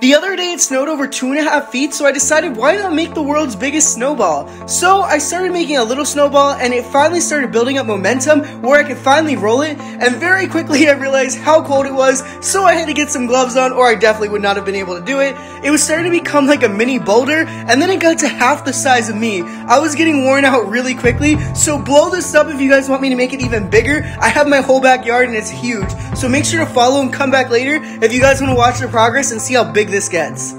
The other day it snowed over two and a half feet, so I decided why not make the world's biggest snowball? So I started making a little snowball and it finally started building up momentum where I could finally roll it, and very quickly I realized how cold it was, so I had to get some gloves on or I definitely would not have been able to do it. It was starting to become like a mini boulder, and then it got to half the size of me. I was getting worn out really quickly, so blow this up if you guys want me to make it even bigger. I have my whole backyard and it's huge, so make sure to follow and come back later if you guys want to watch the progress and see how big this gets.